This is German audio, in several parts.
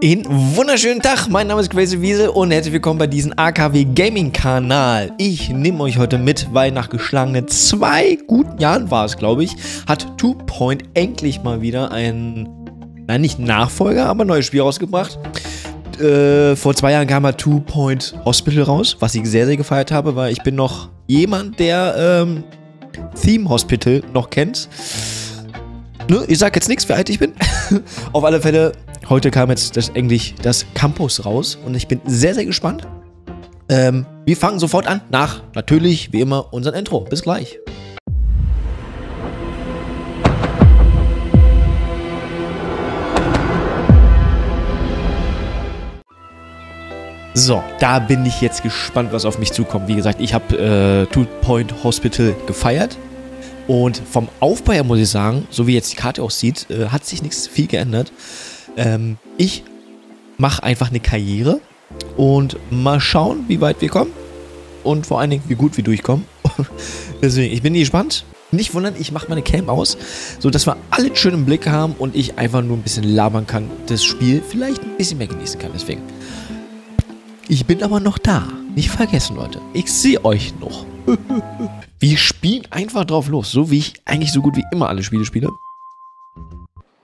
Einen wunderschönen Tag, mein Name ist Crazy Wiesel und herzlich willkommen bei diesem AKW Gaming Kanal. Ich nehme euch heute mit, weil nach geschlagenen zwei guten Jahren war es, glaube ich, hat Two Point endlich mal wieder ein, nein, nicht Nachfolger, aber neues Spiel rausgebracht. Äh, vor zwei Jahren kam halt Two Point Hospital raus, was ich sehr, sehr gefeiert habe, weil ich bin noch jemand, der ähm, Theme Hospital noch kennt. Ne, ich sag jetzt nichts, wie alt ich bin. Auf alle Fälle, heute kam jetzt das Englisch das Campus raus und ich bin sehr, sehr gespannt. Ähm, wir fangen sofort an nach, natürlich, wie immer, unserem Intro. Bis gleich. So, da bin ich jetzt gespannt, was auf mich zukommt. Wie gesagt, ich habe äh, Two Point Hospital gefeiert. Und vom Aufbau her muss ich sagen, so wie jetzt die Karte aussieht, äh, hat sich nichts viel geändert. Ähm, ich mache einfach eine Karriere und mal schauen, wie weit wir kommen. Und vor allen Dingen, wie gut wir durchkommen. Deswegen, ich bin gespannt. Nicht wundern, ich mache meine Cam aus, sodass wir alle schön im Blick haben und ich einfach nur ein bisschen labern kann, das Spiel vielleicht ein bisschen mehr genießen kann. Deswegen. Ich bin aber noch da. Nicht vergessen, Leute. Ich sehe euch noch. Wir spielen einfach drauf los, so wie ich eigentlich so gut wie immer alle Spiele spiele.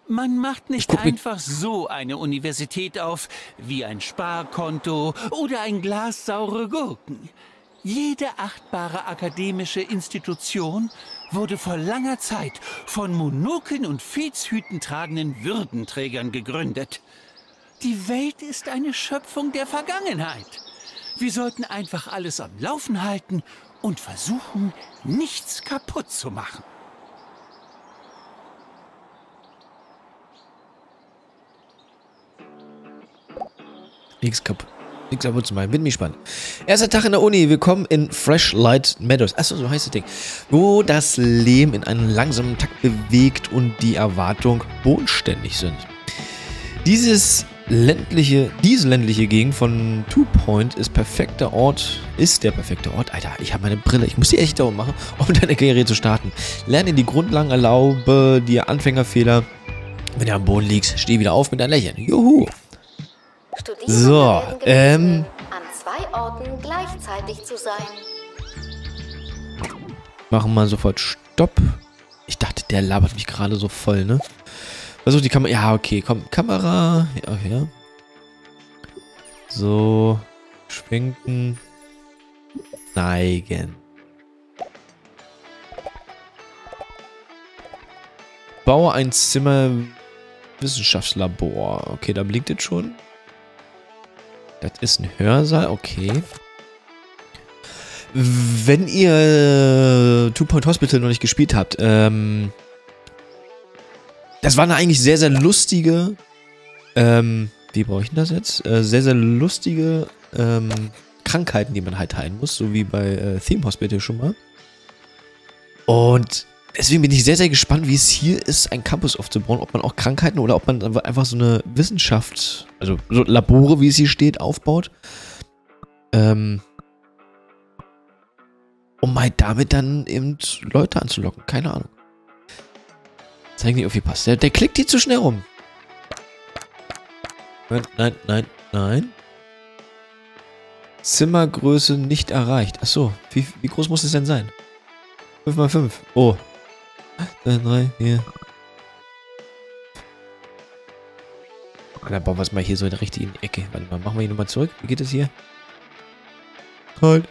Man macht nicht einfach so eine Universität auf, wie ein Sparkonto oder ein Glas saure Gurken. Jede achtbare akademische Institution wurde vor langer Zeit von Monoken und Filzhüten tragenden Würdenträgern gegründet. Die Welt ist eine Schöpfung der Vergangenheit. Wir sollten einfach alles am Laufen halten und versuchen, nichts kaputt zu machen. Nichts kaputt. Nichts kaputt zu machen. Bin gespannt. Erster Tag in der Uni. Willkommen in Fresh Light Meadows. Achso, so heißt das Ding. Wo das Leben in einem langsamen Takt bewegt und die Erwartungen bodenständig sind. Dieses ländliche, diese ländliche Gegend von Two Point ist perfekter Ort, ist der perfekte Ort. Alter, ich habe meine Brille, ich muss die echt dauernd machen, um deine Karriere zu starten. Lerne die Grundlagen, erlaube dir Anfängerfehler. Wenn du am Boden liegst, steh wieder auf mit einem Lächeln. Juhu. so, ähm. An zwei Orten gleichzeitig zu sein. Machen wir sofort Stopp. Ich dachte, der labert mich gerade so voll, ne? Versuch die Kamera. Ja, okay, komm. Kamera. Ja, okay. So. Schwenken. Neigen. Baue ein Zimmer. Wissenschaftslabor. Okay, da blinkt es schon. Das ist ein Hörsaal. Okay. Wenn ihr Two Point Hospital noch nicht gespielt habt, ähm, das war eine eigentlich sehr, sehr lustige, ähm, wie brauche ich denn das jetzt? Äh, sehr, sehr lustige ähm, Krankheiten, die man halt heilen muss, so wie bei äh, Theme Hospital schon mal. Und deswegen bin ich sehr, sehr gespannt, wie es hier ist, ein Campus aufzubauen, ob man auch Krankheiten oder ob man einfach so eine Wissenschaft, also so Labore, wie es hier steht, aufbaut. Ähm, um halt damit dann eben Leute anzulocken. Keine Ahnung. Zeig nicht, ob hier passt. Der, der klickt hier zu schnell rum. Nein, nein, nein, nein. Zimmergröße nicht erreicht. Achso, wie, wie groß muss es denn sein? 5 mal 5. Oh. 2, 3, 4. Dann bauen wir es mal hier so in der richtigen Ecke. Warte mal, machen wir ihn nochmal zurück. Wie geht es hier? Halt.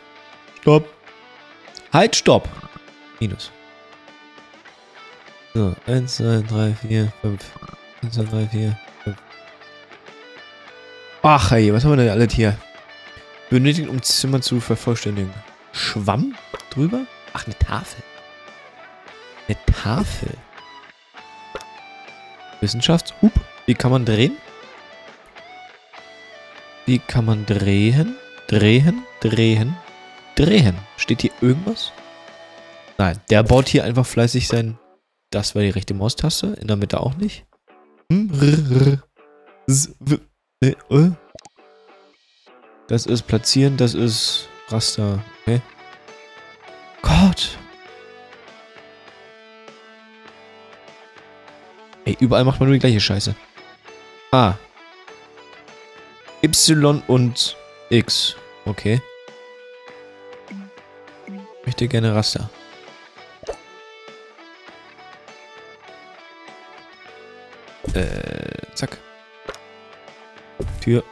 Stopp. Halt, stopp. Minus. So, 1, 2, 3, 4, 5. 1, 2, 3, 4, 5. Ach, hey, was haben wir denn alles hier? Benötigt, um Zimmer zu vervollständigen. Schwamm drüber? Ach, eine Tafel. Eine Tafel. Wissenschaftshub. Wie kann man drehen? Wie kann man drehen? Drehen, drehen, drehen. Steht hier irgendwas? Nein, der baut hier einfach fleißig sein das war die rechte Maustaste. In der Mitte auch nicht. Hm. Das ist platzieren, das ist Raster. Okay. Gott. Ey, überall macht man nur die gleiche Scheiße. Ah. Y und X. Okay. Ich möchte gerne Raster. Äh, zack. Tür.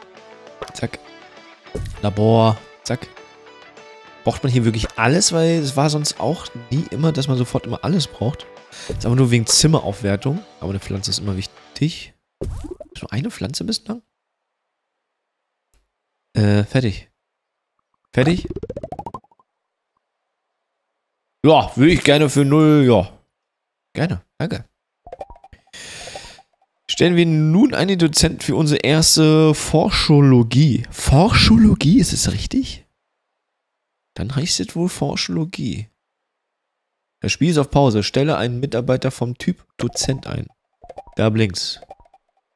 Zack. Labor. Zack. Braucht man hier wirklich alles? Weil es war sonst auch nie immer, dass man sofort immer alles braucht. Ist aber nur wegen Zimmeraufwertung. Aber eine Pflanze ist immer wichtig. Nur eine Pflanze bislang? Äh, fertig. Fertig? Ja, würde ich gerne für null, ja. Gerne, danke. Stellen wir nun einen Dozent für unsere erste Forschologie. Forschologie, ist es richtig? Dann heißt es wohl Forschologie. Das Spiel ist auf Pause. Stelle einen Mitarbeiter vom Typ Dozent ein. Da blinkt's.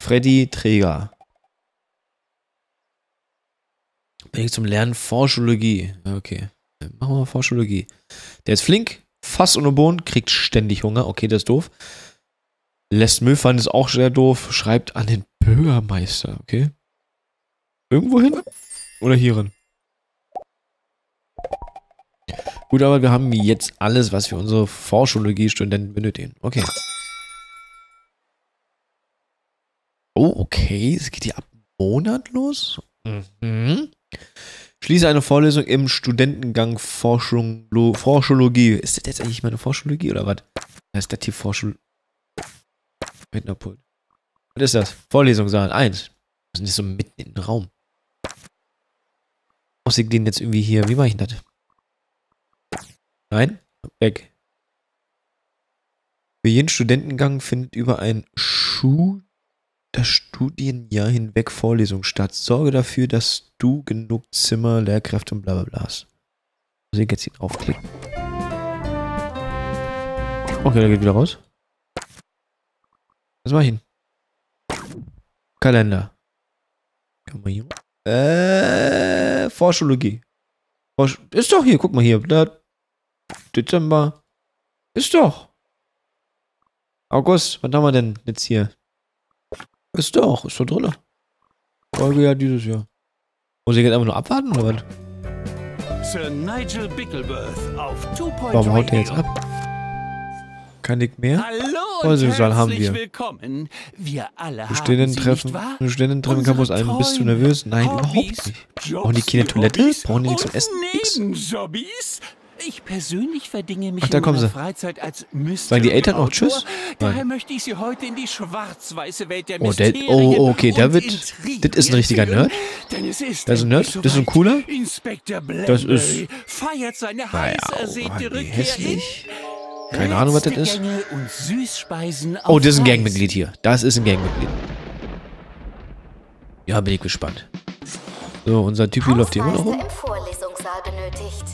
Freddy Träger. Bin zum Lernen Forschologie. Okay. Machen wir mal Forschologie. Der ist flink, fast ohne Bohnen, kriegt ständig Hunger. Okay, das ist doof. Lässt Müll fallen, ist auch sehr doof. Schreibt an den Bürgermeister, okay? Irgendwo hin? Oder hierin? Gut, aber wir haben jetzt alles, was wir unsere Forschologie-Studenten benötigen. Okay. Oh, okay. Es geht hier ab Monat los? Mhm. Schließe eine Vorlesung im Studentengang Forschung, Forschologie. Ist das jetzt eigentlich meine Forschologie oder was? Ist das hier Forschologie? Rednerpult. Was ist das? Vorlesungssaal 1. Wir sind jetzt so mitten im Raum. Muss ich den jetzt irgendwie hier. Wie mache ich das? Nein? Weg. Für jeden Studentengang findet über ein Schuh das Studienjahr hinweg Vorlesung statt. Sorge dafür, dass du genug Zimmer, Lehrkräfte und bla bla bla hast. Muss ich jetzt hier draufklicken. Okay, der geht wieder raus. Was mach ich hin? Kalender. Kann man hier. Äh, Forschologie. Forsch ist doch hier, guck mal hier. Da, Dezember. Ist doch. August, was haben wir denn jetzt hier? Ist doch, ist doch drin. Folge ja dieses Jahr. Muss ich jetzt einfach nur abwarten oder was? Sir Nigel Bickleworth auf Warum haut der jetzt ab? Kann ich mehr? Hallo Vorlesungssaal haben wir. willkommen. Wir alle Studententreffen. Studententreffen Campus ein. Bist du nervös? Nein, Hobbys, überhaupt nicht. Brauchen die keine Toilette? Brauchen die nichts zum und Essen? Nix. Nebenhobbys? Ich persönlich verdinge mich Ach, da in kommen meiner sie. Freizeit als Mystery Sagen die Eltern auch. Tschüss? Daher Nein. möchte ich Sie heute in die schwarz-weiße Welt der Oh, der- oh, okay, der und wird- das ist ein richtiger. Nerd. Ist Das ist ein Nerd? Das ist ein cooler? Das ist- feiert seine heiß Naja, ersehnte oh, wie Rückkehr hässlich. in Keine Ahnung, was das ist. Oh, das ist ein. Gangmitglied hier. Das ist ein Gangmitglied. Ja, bin ich gespannt. So, unser Typi läuft hier immer noch rum. Hausmeister im Vorlesungssaal benötigt.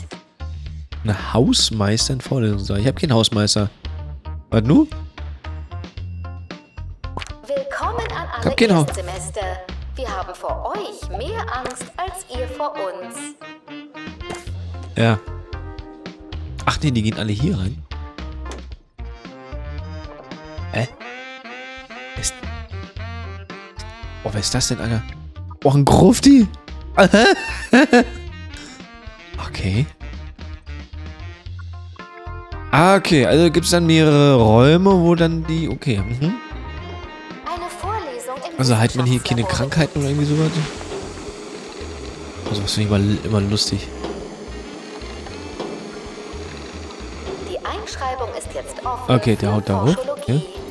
Ein Hausmeister in Vorlesungssaal. Ich habe keinen Hausmeister. Was nu? Willkommen an alle hab keinen Haus- Erstsemester. Wir haben vor euch mehr Angst als ihr vor uns. Ja. Ach nee, die gehen alle hier rein. Hä? Ist... Oh, wer ist das denn, Alter? Oh, ein Grufti. okay. Ah, okay. Also gibt es dann mehrere Räume, wo dann die... Okay. Mhm. Also hat man hier keine Krankheiten oder irgendwie sowas? Also was finde ich immer, immer lustig. Die Einschreibung ist jetzt offen. Okay, der haut da hoch, Forschologie.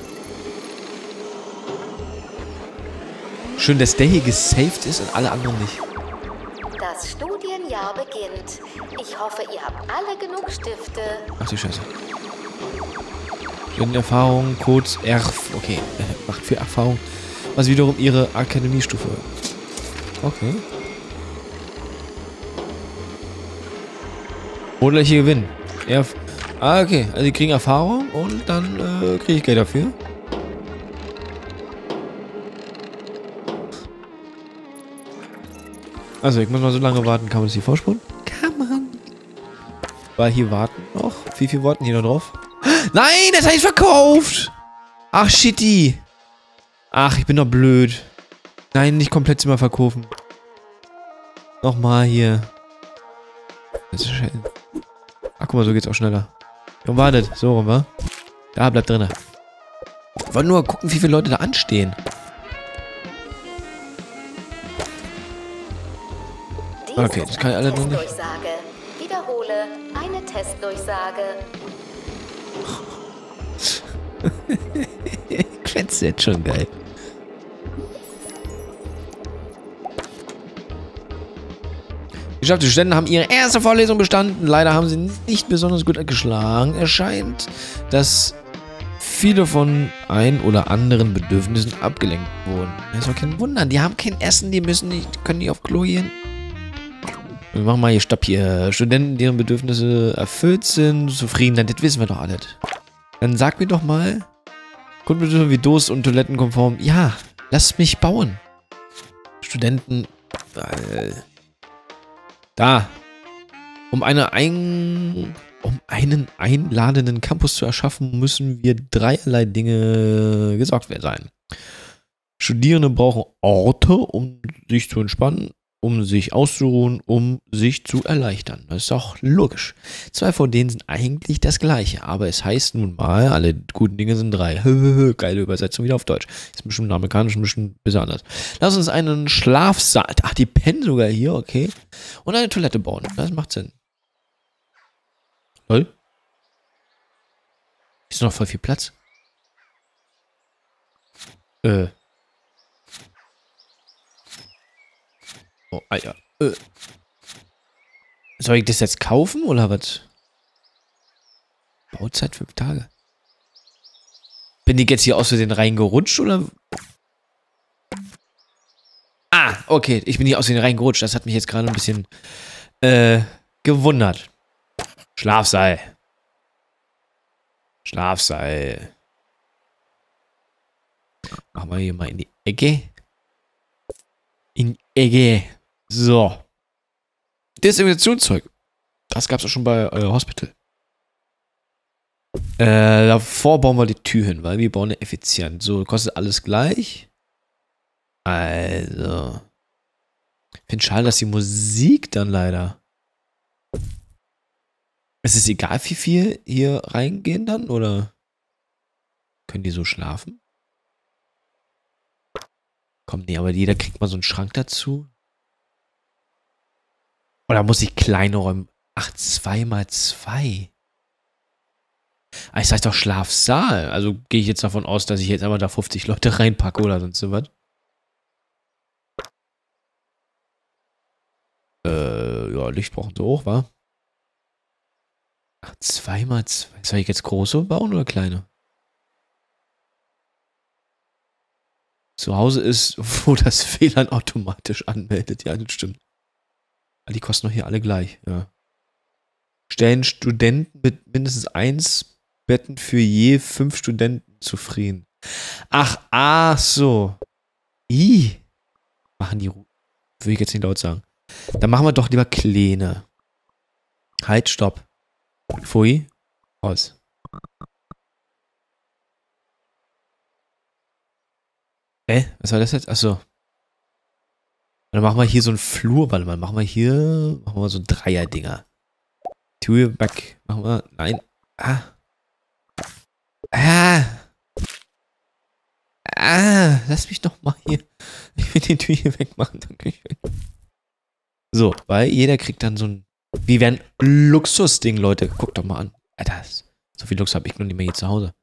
Schön, dass der hier gesaved ist und alle anderen nicht. Das Studienjahr beginnt. Ich hoffe, ihr habt alle genug Stifte. Ach du Scheiße. Erfahrung, Codes R. Okay, macht viel Erfahrung. Was wiederum ihre Akademiestufe. Okay. Monatliche Gewinn. Erf ah, okay. Also die kriegen Erfahrung und dann äh, kriege ich Geld dafür. Also ich muss mal so lange warten. Kann man das hier vorspulen? Kann man. War hier warten noch? Wie viel warten hier noch drauf? Nein, das habe ich verkauft. Ach, shitty. Ach, ich bin doch blöd. Nein, nicht komplett Zimmer verkaufen. Nochmal hier. Ach, guck mal, so geht's auch schneller. Und wartet, so rum, wa? Da, bleibt drinne. Ich wollte nur gucken, wie viele Leute da anstehen. Okay, das kann ich alle noch nicht. Wiederhole eine Testdurchsage. Quetze jetzt schon geil. Geschafft, die Studenten haben ihre erste Vorlesung bestanden. Leider haben sie nicht besonders gut geschlagen. Es scheint, dass viele von ein oder anderen Bedürfnissen abgelenkt wurden. Das war kein Wunder. Die haben kein Essen, die müssen nicht, können nicht auf Klo gehen. Wir machen mal hier Stopp hier. Studenten, deren Bedürfnisse erfüllt sind, zufrieden, dann das wissen wir doch alles. Dann sag mir doch mal, Grundbedürfnisse wie Durst und Toilettenkonform. Ja, lass mich bauen. Studenten, äh, da. Um, eine ein, um einen einladenden Campus zu erschaffen, müssen wir dreierlei Dinge gesorgt sein. Studierende brauchen Orte, um sich zu entspannen, um sich auszuruhen, um sich zu erleichtern. Das ist doch logisch. Zwei von denen sind eigentlich das gleiche, aber es heißt nun mal, alle guten Dinge sind drei. Geile Übersetzung wieder auf Deutsch. Ist bisschen amerikanisch, ein bisschen besonders. Lass uns einen Schlafsaal, ach, die pennen sogar hier, okay. Und eine Toilette bauen. Das macht Sinn. Lol. Ist noch voll viel Platz. Äh. Oh, ah ja. Äh. Soll ich das jetzt kaufen oder was? Bauzeit fünf Tage. Bin ich jetzt hier aus Versehen reingerutscht oder? Ah, okay. Ich bin hier aus Versehen reingerutscht. Das hat mich jetzt gerade ein bisschen äh, gewundert. Schlafseil. Schlafseil. Machen wir hier mal in die Ecke. In die Ecke. So. Desinfektionszeug. Das gab es auch schon bei äh, Hospital. Äh, davor bauen wir die Tür hin, weil wir bauen eine effizient. So, kostet alles gleich. Also. Finde schade, dass die Musik dann leider. Es ist egal, wie viel hier reingehen dann, oder? Können die so schlafen? Komm, nee, aber jeder kriegt mal so einen Schrank dazu. Oder muss ich kleine Räume... Ach, zwei mal zwei. Ah, es heißt doch Schlafsaal. Also gehe ich jetzt davon aus, dass ich jetzt einmal da 50 Leute reinpacke oder sonst so was. Äh, ja, Licht brauchen sie auch, wa? Ach, zwei mal zwei. Soll ich jetzt große bauen oder kleine? Zu Hause ist, wo das WLAN automatisch anmeldet. Ja, das stimmt. Die kosten doch hier alle gleich, ja. Stellen Studenten mit mindestens eins Betten für je fünf Studenten zufrieden. Ach, ach so. I. Machen die. Will ich jetzt nicht laut sagen. Dann machen wir doch lieber kleine. Halt, stopp. Pfui. Aus. Äh, was war das jetzt? Achso. Dann machen wir hier so einen Flur. Warte mal, machen wir hier. Machen wir so Dreier-Dinger. Tür weg. Machen wir. Nein. Ah. Ah. Ah. Lass mich doch mal hier. Ich will die Tür hier wegmachen. Dankeschön. So, weil jeder kriegt dann so ein. Wie wäre ein Luxusding, Leute. Guckt doch mal an. Alter, so viel Luxus habe ich noch nicht mehr hier zu Hause.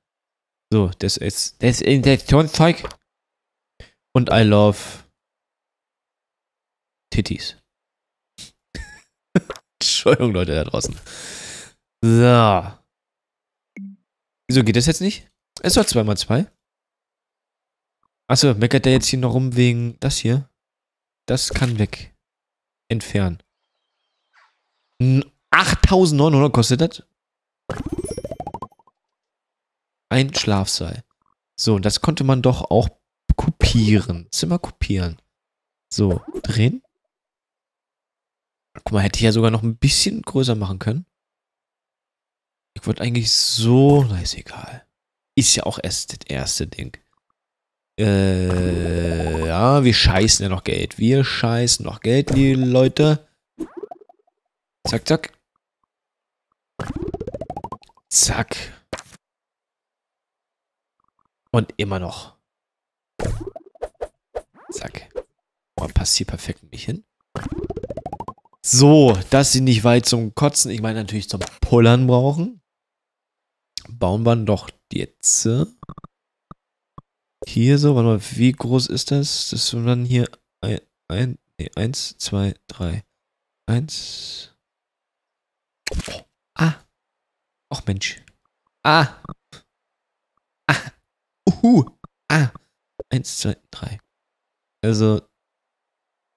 So, das ist. Das ist Injektionszeug. Und I love Titties. Entschuldigung, Leute da draußen. So. Wieso geht das jetzt nicht? Es war 2x2. Achso, meckert der jetzt hier noch rum wegen das hier? Das kann weg. Entfernen. 8900 kostet das? Ein Schlafsaal. So, das konnte man doch auch kopieren. Zimmer kopieren. So, drehen. Guck mal, hätte ich ja sogar noch ein bisschen größer machen können. Ich wollte eigentlich so, na ist egal. Ist ja auch erst das erste Ding. Äh, ja, wir scheißen ja noch Geld. Wir scheißen noch Geld, liebe Leute. Zack, zack. Zack. Und immer noch. Zack. Oh, passt hier perfekt nicht hin. So, dass sie nicht weit zum Kotzen, ich meine natürlich zum Pullern brauchen. Bauen wir doch jetzt. Hier so, warte mal, wie groß ist das? Das sind dann hier ein, ein, nee, eins, zwei, drei. Eins. Oh, ah. Ach Mensch. Ah. Ah. Uhu. Ah. Eins, zwei, drei. Also,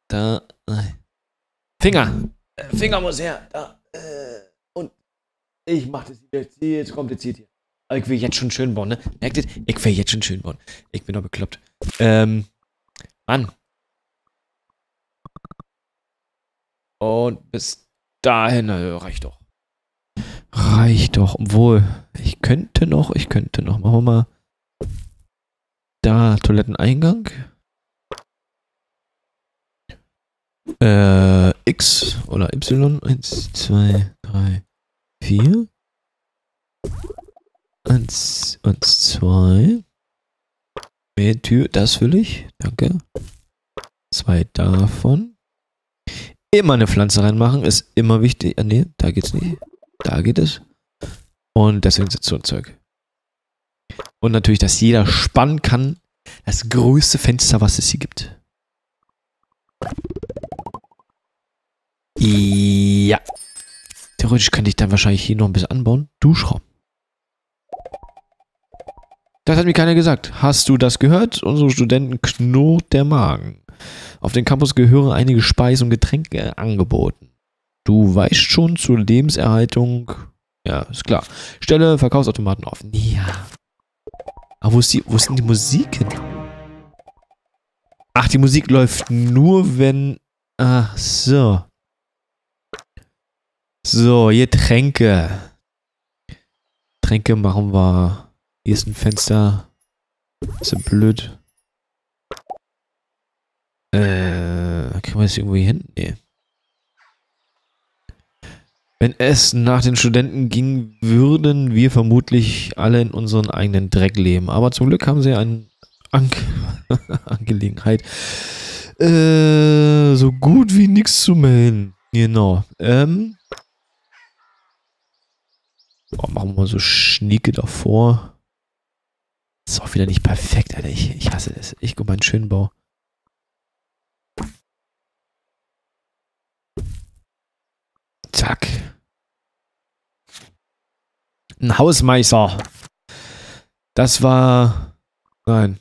da. Nein. Finger. Äh, Finger muss her. Da. Äh, und ich mach das jetzt, jetzt kompliziert hier. Aber ich will jetzt schon schön bauen, ne? Merkt ihr? Ich will jetzt schon schön bauen. Ich bin doch bekloppt. Ähm. Mann. Und bis dahin, reicht doch. Reicht doch. Obwohl, ich könnte noch, ich könnte noch. Machen wir mal. Da, Toiletteneingang. Äh, X oder Y. Eins, zwei, drei, vier. Eins und zwei. Mehr Tür, das will ich. Danke. Zwei davon. Immer eine Pflanze reinmachen, ist immer wichtig. Ah, nee, da geht's nicht. Da geht es. Und deswegen sitzt so ein Zeug. Und natürlich, dass jeder spannen kann. Das größte Fenster, was es hier gibt. Ja. Theoretisch könnte ich dann wahrscheinlich hier noch ein bisschen anbauen. Duschraum. Das hat mir keiner gesagt. Hast du das gehört? Unsere Studenten knurrt der Magen. Auf den Campus gehören einige Speisen und Getränke angeboten. Du weißt schon zur Lebenserhaltung. Ja, ist klar. Stelle Verkaufsautomaten auf. Ja. Aber wo ist, die, wo ist denn die Musik hin? Ach, die Musik läuft nur, wenn... Ach so. So, hier Tränke. Tränke machen wir. Hier ist ein Fenster. Ist ja blöd. Äh, kriegen wir das irgendwie hin? Nee. Wenn es nach den Studenten ging, würden wir vermutlich alle in unseren eigenen Dreck leben. Aber zum Glück haben sie eine An Angelegenheit. Äh, so gut wie nichts zu melden. Genau. Ähm, Oh, machen wir mal so Schnieke davor. ist auch wieder nicht perfekt, Alter. Ich, ich hasse das. Ich gucke mal einen schönen Bau. Zack. Ein Hausmeister. Das war... Nein.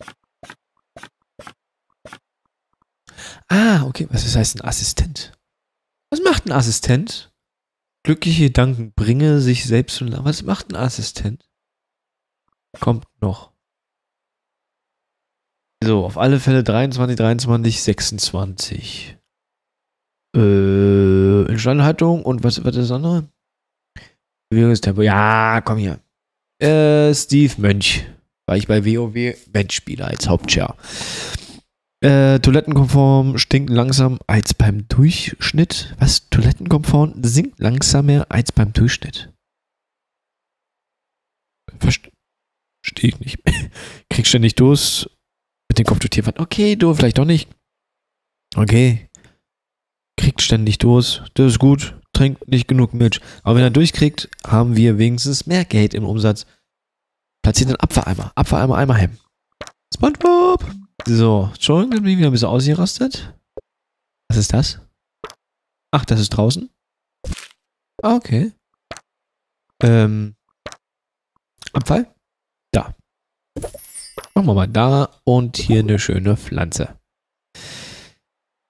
Ah, okay. Was heißt ein Assistent? Was macht ein Assistent? Glückliche Gedanken bringe sich selbst und was macht ein Assistent? Kommt noch. So, auf alle Fälle 23, 23, 26. Äh, Instandhaltung und was, ist das andere? Bewegungstempo. Ja, komm hier. Äh, Steve Mönch. Weil ich bei WoW Mensch spiele als Hauptchair. Äh, toilettenkonform stinkt langsam als beim Durchschnitt. Was? Toilettenkonform sinkt langsamer als beim Durchschnitt. Verstehe ich nicht. Krieg ständig Durst. Mit dem Kopf durch Tierfahrt. Okay, du, vielleicht doch nicht. Okay. Kriegt ständig Durst. Das ist gut. Trinkt nicht genug Milch. Aber wenn er durchkriegt, haben wir wenigstens mehr Geld im Umsatz. Platziert den Abfalleimer. Abfalleimer, Eimer heim. Spongebob! So, Entschuldigung, bin ich wieder ein bisschen ausgerastet. Was ist das? Ach, das ist draußen? Ah, okay. Ähm. Abfall? Da. Machen wir mal da und hier eine schöne Pflanze.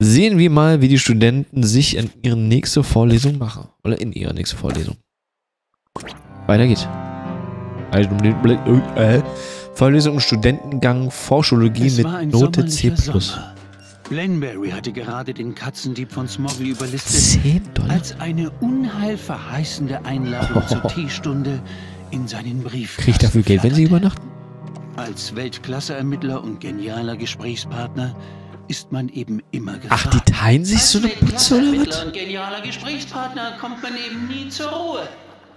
Sehen wir mal, wie die Studenten sich in ihre nächste Vorlesung machen. Oder in ihre nächste Vorlesung. Weiter geht's. Äh, Vorlesung Studentengang Vorschologie mit Note C+. Glenberry hatte gerade den Katzendieb von Smoggle überlistet, 10 Dollar? als eine unheilverheißende Einladung oh. zur Teestunde in seinen Brief. Krieg ich dafür Geld, wenn sie übernachten? Als Weltklasse-Ermittler und genialer Gesprächspartner ist man eben immer gefragt. Ach, die teilen sich so eine Putze oder was? und genialer Gesprächspartner kommt man eben nie zur Ruhe.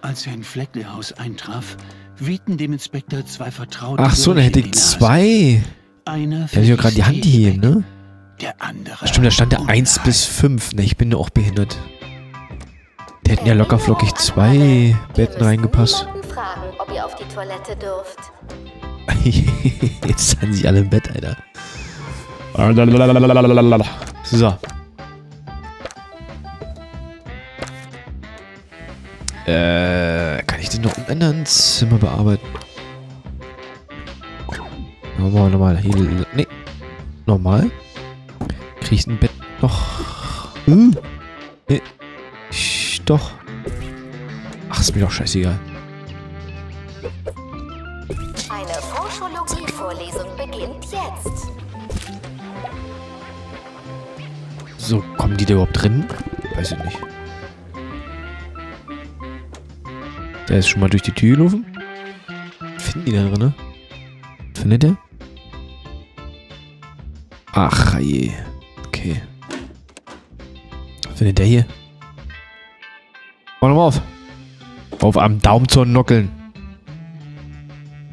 Als er in Fleckley-Haus eintraf, wehten dem Inspektor zwei Vertraute Ach so, dann hätte ich zwei. Einer Da hätte ich ja gerade die Hand heben, ne? Der andere. Stimmt, da stand der 1 bis 5. Ne, ich bin ja auch behindert. Da hätten ja locker flockig zwei Betten reingepasst. Fragen, ob ihr auf die Toilette dürft. Jetzt sind sie alle im Bett, Alter. So. Äh, kann ich den noch umändern? Zimmer bearbeiten. Nochmal, nochmal. Hier, nee. Normal. Krieg ich ein Bett noch? Uh. Nee. Sch- Doch. Ach, ist mir doch scheißegal. Eine Vorschologie-Vorlesung beginnt jetzt. So, kommen die da überhaupt drin? Weiß ich nicht. Der ist schon mal durch die Tür gelaufen. Finden die da drin? Findet der? Ach je. Okay. Findet der hier? Mach nochmal auf. Auf am Daumen zu nockeln.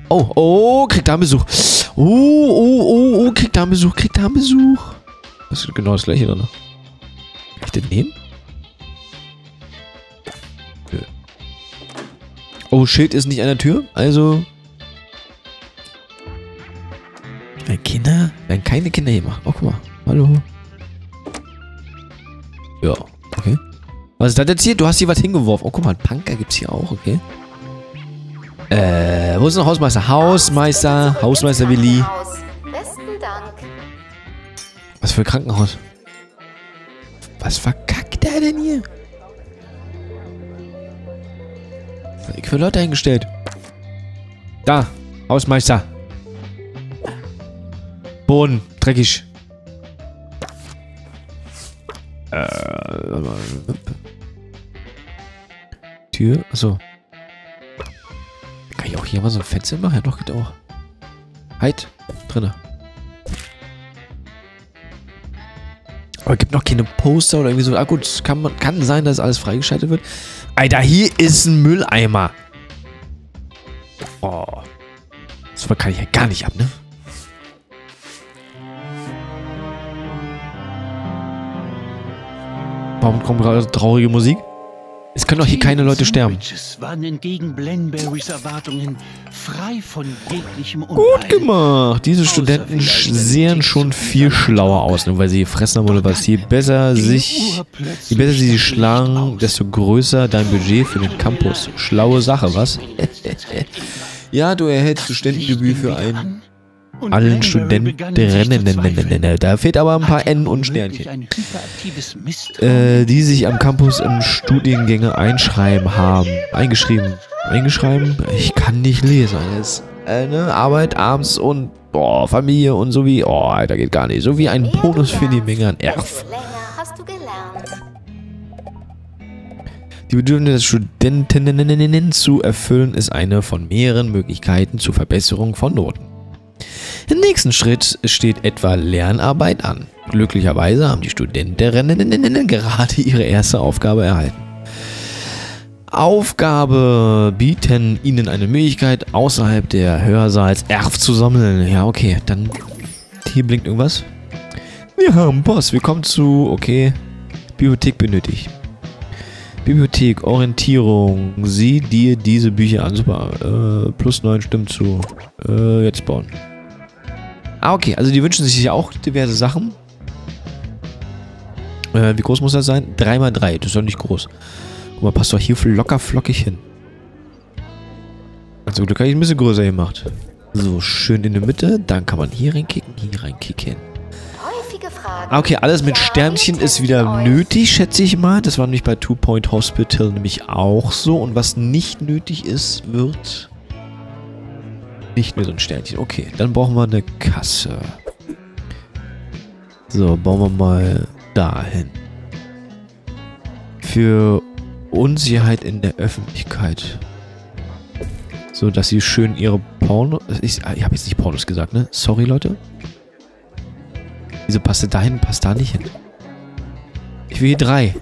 Oh, oh, kriegt da einen Besuch. Oh, oh, oh, oh, kriegt da einen Besuch, kriegt da einen Besuch. Das ist genau das gleiche drin. Kann ich den nehmen? Schild ist nicht an der Tür, also... Wenn Kinder... Wenn keine Kinder hier machen. Oh, guck mal. Hallo. Ja, okay. Was ist das jetzt hier? Du hast hier was hingeworfen. Oh, guck mal, ein Punker gibt's hier auch, okay. Äh, wo ist noch Hausmeister? Hausmeister, Hausmeister Willi. Was für ein Krankenhaus? Was verkackt der denn hier? Für Leute eingestellt? Da, Hausmeister. Boden, dreckig. Äh. Tür, achso. Kann ich auch hier mal so ein Fenster machen? Ja, doch, geht auch. Halt, drinne. Aber gibt noch keine Poster oder irgendwie so. Ah gut, kann, kann sein, dass alles freigeschaltet wird. Alter, hier ist ein Mülleimer. Oh. Das kann ich ja gar nicht ab, ne? Warum kommt gerade traurige Musik? Es können doch hier keine Leute sterben. Waren entgegen Blenberrys Erwartungen frei von jeglichem Gut gemacht. Diese Studenten sehen schon viel schlauer aus, nur weil sie gefressen haben oder was. Je besser sich, je besser sie sich schlagen, desto größer dein Budget für den Campus. Schlaue Sache, was? Ja, du erhältst Studentengebühr für einen allen Studenten. Da fehlt aber ein paar N und Sternchen. Äh, die sich am Campus in Studiengänge einschreiben haben. Eingeschrieben. Eingeschrieben? Ich kann nicht lesen. Alles. Äh, ne? Arbeit abends und boah, Familie und so wie. Oh, Alter, geht gar nicht. So wie ein Bonus für die Menge an Erf. Die Bedürfnisse des Studentinnen zu erfüllen ist eine von mehreren Möglichkeiten zur Verbesserung von Noten. Im nächsten Schritt steht etwa Lernarbeit an. Glücklicherweise haben die Studentinnen gerade ihre erste Aufgabe erhalten. Aufgabe bieten ihnen eine Möglichkeit, außerhalb der Hörsaals Erf zu sammeln. Ja, okay, dann hier blinkt irgendwas. Wir haben Post, wir kommen zu, okay, Bibliothek benötigt. Bibliothek, Orientierung, sieh dir diese Bücher an. Super, äh, plus 9 stimmt zu. Äh, jetzt bauen. Ah, okay, also die wünschen sich ja auch diverse Sachen. Äh, wie groß muss das sein? 3x3, das ist doch nicht groß. Guck mal, passt doch hier locker flockig hin. Also Glück habe ich ein bisschen größer gemacht. So, schön in der Mitte. Dann kann man hier reinkicken, hier reinkicken. Okay, alles mit Sternchen ist wieder nötig, schätze ich mal. Das war nämlich bei Two Point Hospital nämlich auch so. Und was nicht nötig ist, wird nicht mehr so ein Sternchen. Okay, dann brauchen wir eine Kasse. So, bauen wir mal dahin. Für Unsicherheit in der Öffentlichkeit. So, dass sie schön ihre Porno... Ich, ich habe jetzt nicht Pornos gesagt, ne? Sorry, Leute. Wieso passt da hin, passt da nicht hin? Ich will hier drei.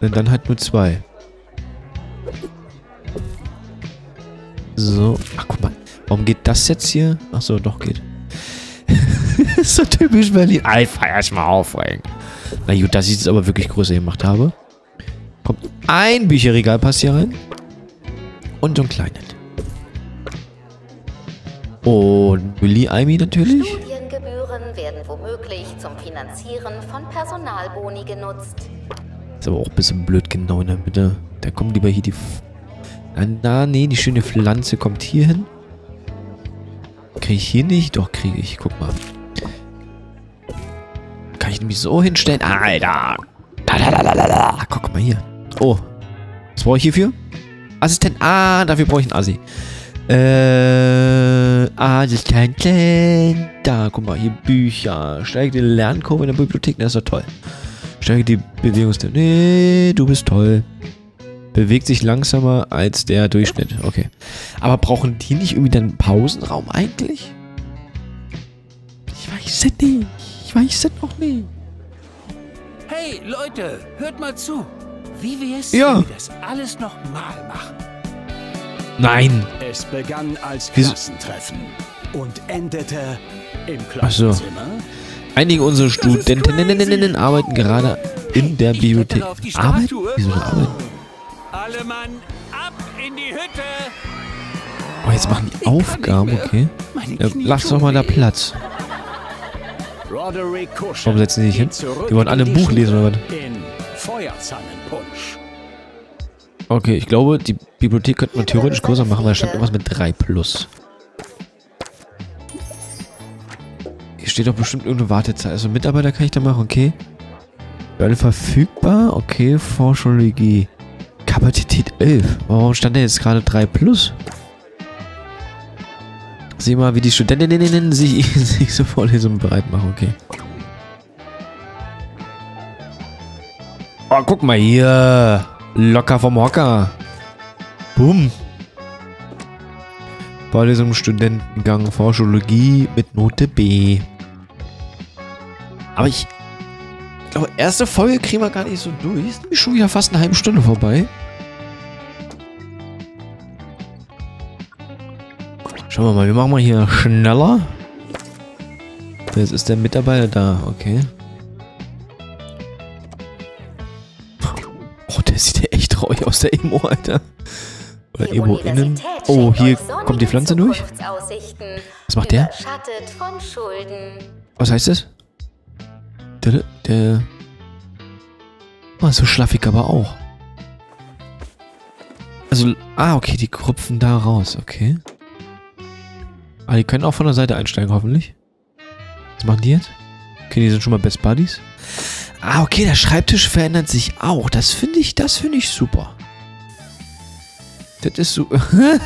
Und dann halt nur zwei. So. Ach, guck mal. Warum geht das jetzt hier? Ach so, doch geht. so typisch Berlin. Ey, feier's mal auf, ey. Na gut, dass ich es aber wirklich größer gemacht habe. Kommt ein Bücherregal passt hier rein. Und so ein kleines. Und Willy Amy natürlich. Studiengebühren werden womöglich zum Finanzieren von Personalboni genutzt. Ist aber auch ein bisschen blöd genau in der Mitte. Da kommt lieber hier die... F na, nee, die schöne Pflanze kommt hier hin. Kriege ich hier nicht? Doch, kriege ich. Guck mal. Kann ich nämlich so hinstellen? Alter. Da, Guck mal hier. Oh. Was brauche ich hierfür? Assistent. Ah, dafür brauche ich einen Assi. Äh, Assistenten. Da, guck mal, hier Bücher. Steige die Lernkurve in der Bibliothek. Das ist doch toll. Steige die Bewegungstempo. Nee, du bist toll. Bewegt sich langsamer als der Durchschnitt. Okay. Aber brauchen die nicht irgendwie dann Pausenraum eigentlich? Ich weiß es nicht. Ich weiß es noch nicht. Hey, Leute, hört mal zu. Wie wir es Ja. das alles nochmal machen? Nein. Es begann als Klassentreffen und endete im Ach so. Klassenzimmer. Einige unserer Studentinnen arbeiten gerade in der Bibliothek. Statue. Wieso arbeiten? Alle Mann, ab in die Hütte! Oh, jetzt machen die Aufgaben, okay. Ja, lass doch mal da. Platz. Warum setzen die nicht hin? Die wollen alle in ein Buch lesen, oder was? Okay, ich glaube, die Bibliothek könnte man theoretisch größer machen, weil da stand irgendwas mit 3 plus. Hier steht doch bestimmt irgendeine Wartezeit. Also Mitarbeiter kann ich da machen, okay. Alle verfügbar, okay. Forschologie. Kapazität 11. Warum stand da jetzt gerade 3 plus? Sieh mal, wie die Studentinnen sich, sich zur Vorlesung bereit machen, okay. Oh, guck mal hier. Locker vom Hocker. Bumm. Vorlesung Studentengang Forschologie mit Note B. Aber ich glaube, erste Folge kriegen wir gar nicht so durch. Ist nämlich schon wieder fast eine halbe Stunde vorbei. Schauen wir mal, wir machen mal hier schneller. Jetzt ist der Mitarbeiter da, okay. Oh, der sieht ja echt traurig aus, der Emo, Alter. Oder Die Emo innen. Oh, hier kommt die Pflanze durch. Was macht der? Was heißt das? Der, der... Oh, so schlaffig aber auch. Also, ah, okay, die krupfen da raus, okay. Ah, die können auch von der Seite einsteigen, hoffentlich. Was machen die jetzt? Okay, die sind schon mal Best Buddies. Ah, okay, der Schreibtisch verändert sich auch. Das finde ich, das finde ich super. Das ist so... ja.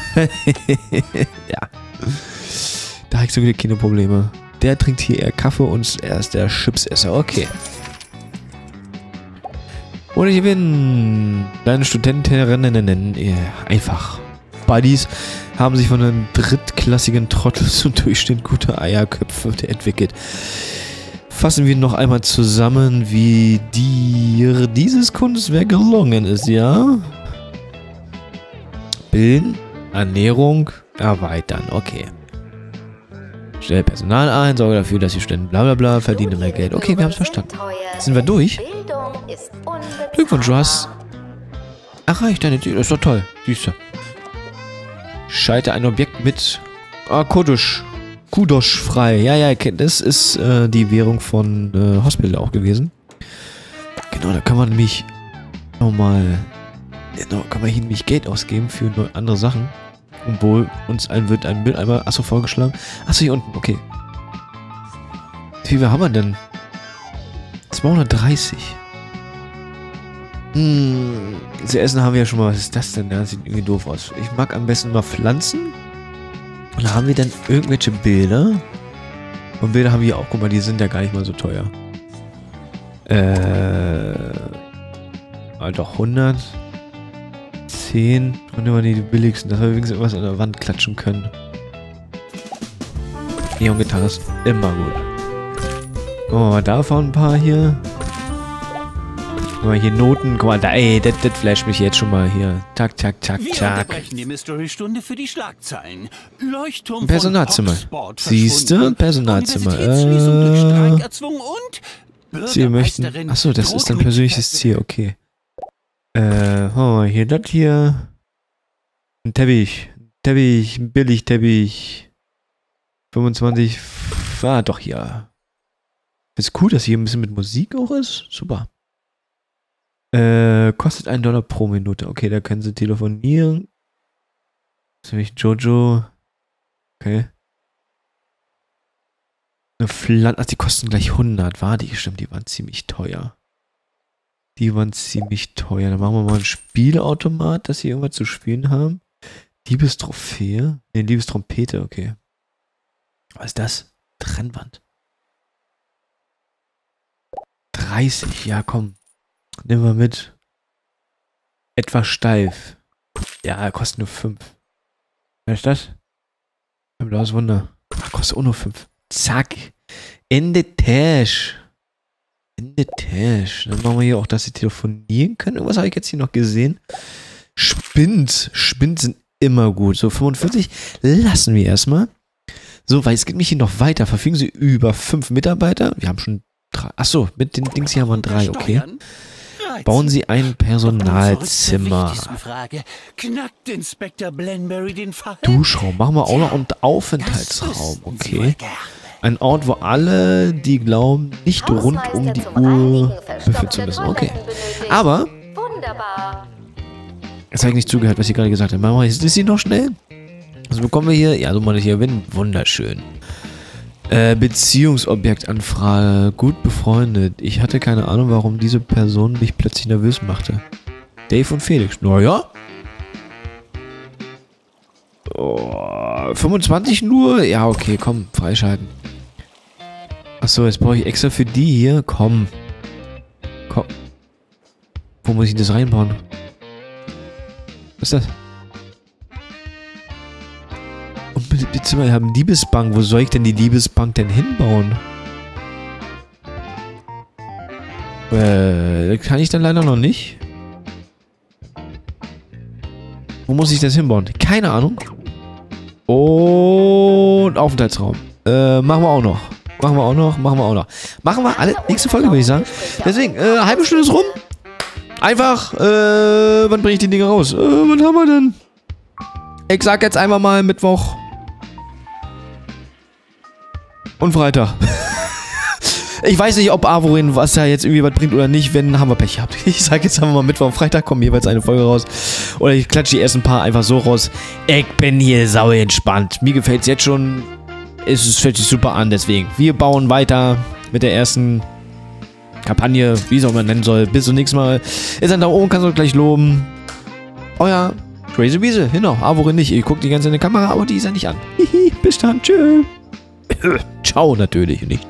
Da habe ich so keine Probleme. Der trinkt hier eher Kaffee und er ist der Chipsesser. Okay. Und ich bin deine Studentinnen, einfach. Buddies haben sich von einem drittklassigen Trottel zum Durchschnitt guter Eierköpfe entwickelt. Fassen wir noch einmal zusammen, wie dir dieses Kunstwerk gelungen ist, ja? Bilden, Ernährung, erweitern, okay. Stell Personal ein, sorge dafür, dass die Studenten bla bla bla verdienen mehr Geld. Okay, wir haben es verstanden. Sind wir durch? Glückwunsch, du hast erreicht deine Ziele. Ist doch toll. Du. Schalte ein Objekt mit ah, Kodosh. Kudosh frei. Ja, ja, das ist äh, die Währung von äh, Hospital auch gewesen. Genau, da kann man nämlich nochmal. Kann man hier nämlich Geld ausgeben für andere Sachen. Obwohl uns ein wird ein Bild einmal. Achso, vorgeschlagen. Achso, hier unten, okay. Wie viel haben wir denn? 230. Hm, zu essen haben wir ja schon mal. Was ist das denn? Das sieht irgendwie doof aus. Ich mag am besten mal Pflanzen. Und da haben wir dann irgendwelche Bilder. Und Bilder haben wir auch. Guck mal, die sind ja gar nicht mal so teuer. Äh. Ah, doch 100. 10. Und immer die billigsten, dass wir wenigstens irgendwas an der Wand klatschen können. Neon-Gitarre ist immer gut. Guck mal, davon ein paar hier. Guck mal, hier Noten. Guck mal, da, ey, das, das flasht mich jetzt schon mal hier. Tak, tak, tak, Wir tak. die Mystery-Stunde für die Schlagzeilen. Leuchtturm Ein Personalzimmer. Siehste? verschwunden. Personalzimmer. Äh, Sie möchten. Achso, das ist dein persönliches. Ziel, okay. Äh, oh, hier, das hier. Ein Teppich. Ein Teppich, ein Billig-Teppich. 25. Ah, doch hier. Ist cool, dass hier ein bisschen mit Musik auch ist. Super. Äh, kostet einen Dollar pro Minute. Okay, da können sie telefonieren. Das ist nämlich Jojo. Okay. Eine Pflanze. Ach, die kosten gleich 100. War die? Stimmt, die waren ziemlich teuer. Die waren ziemlich teuer. Dann machen wir mal ein Spielautomat, dass sie irgendwas zu spielen haben. Liebestrophäe. Ne, Liebestrompete, okay. Was ist das? Trennwand. 30, ja komm. Nehmen wir mit. Etwas steif. Ja, kostet nur 5. Was ist das? Ein blaues Wunder. Ach, kostet auch nur 5. Zack. Ende Tash. Ende Tash. Dann machen wir hier auch, dass sie telefonieren können. Irgendwas habe ich jetzt hier noch gesehen. Spind. Spind sind immer gut. So, 45 lassen wir erstmal. So, weil es geht mich hier noch weiter. Verfügen sie über fünf Mitarbeiter. Wir haben schon drei. Achso, mit den Dings hier haben wir drei, okay. Bauen sie ein Personalzimmer. Duschraum. Machen wir auch noch und Aufenthaltsraum, okay. Ein Ort, wo alle, die glauben, nicht rund um die Uhr befinden zu müssen. Okay. Aber, Wunderbar. jetzt habe ich nicht zugehört, was sie gerade gesagt wir jetzt ist sie noch schnell. Was bekommen wir hier? Ja, so mal hier gewinnen. Wunderschön. Äh, Beziehungsobjektanfrage. Gut befreundet. Ich hatte keine Ahnung, warum diese Person mich plötzlich nervös machte. Dave und Felix. Naja. Oh, 25 nur? Ja, okay, komm, freischalten. Achso, jetzt brauche ich extra für die hier. Komm. Komm. Wo muss ich das reinbauen? Was ist das? Und bitte, mal, wir haben Liebesbank. Wo soll ich denn die Liebesbank denn hinbauen? Äh, kann ich dann leider noch nicht. Wo muss ich das hinbauen? Keine Ahnung. Und Aufenthaltsraum. Äh, machen wir auch noch. Machen wir auch noch, machen wir auch noch. Machen wir alle. Nächste Folge, würde ich sagen. Deswegen, äh, halbe Stunde ist rum. Einfach, äh, wann bringe ich die Dinge raus? Äh, wann haben wir denn? Ich sag jetzt einfach mal Mittwoch. Und Freitag. ich weiß nicht, ob Avorin was da jetzt irgendwie was bringt oder nicht. Wenn, haben wir Pech gehabt. Ich sag jetzt einfach mal Mittwoch und Freitag kommen jeweils eine Folge raus. Oder ich klatsche die ersten paar einfach so raus. Ich bin hier sau entspannt. Mir gefällt es jetzt schon. Es ist- fühlt sich super an, deswegen. Wir bauen weiter mit der ersten Kampagne, wie es auch immer nennen soll. Bis zum nächsten Mal. Ist ein Daumen oben, kannst du gleich loben. Euer Crazy Wiese. Genau, Avorin nicht. Ich gucke die ganze in die Kamera, aber die ist ja nicht an. Hihi, bis dann. Tschö. Ciao natürlich. Nicht.